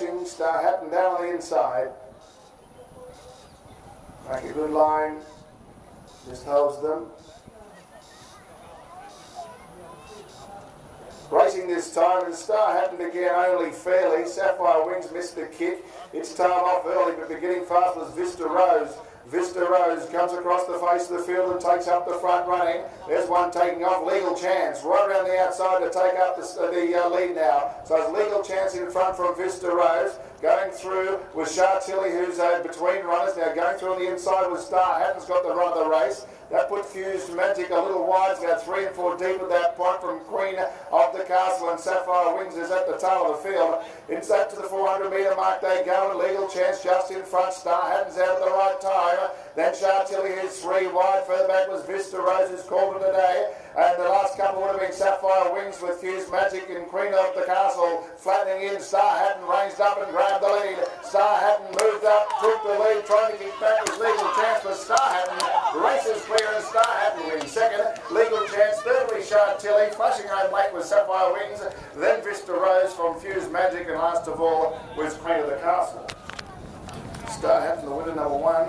Star Hatton down on the inside. Make a good line. Just holds them. Racing this time, and Star Hatton again only fairly. Sapphire Wings missed the kick. It's tailed off early, but beginning fast was Vista Rose. Vista Rose comes across the face of the field and takes up the front running. There's one taking off. Legal Chance right around the outside to take up the, uh, the uh, lead now. So it's Legal Chance in front from Vista Rose. Going through with Chartilly, who's uh, between runners. Now going through on the inside with Star Hatton's got the run of the race. That put Fused Magic a little wide, it's about three and four deep at that point from Queen of the Castle and Sapphire Wings is at the tail of the field. Inside to the 400 metre mark they go Legal Chance just in front. Star Hatton's out at the right time. Then Chartilly is three wide. Further back was Vista Rose's it today. And the last couple would have been Sapphire Wings with Fused Magic and Queen of the Castle flattening in. Star Hatton ranged up and grabbed the lead. Star Hatton moved up, took the lead, trying to get back with Legal Chance for Star Hatton. Races clear and Star Hatton wins second. Legal Chance, thirdly Chartilly, flashing home late with Sapphire Wings. Then Vista Rose from Fuse Magic and last of all was Queen of the Castle. Star Hatton, the winner number one.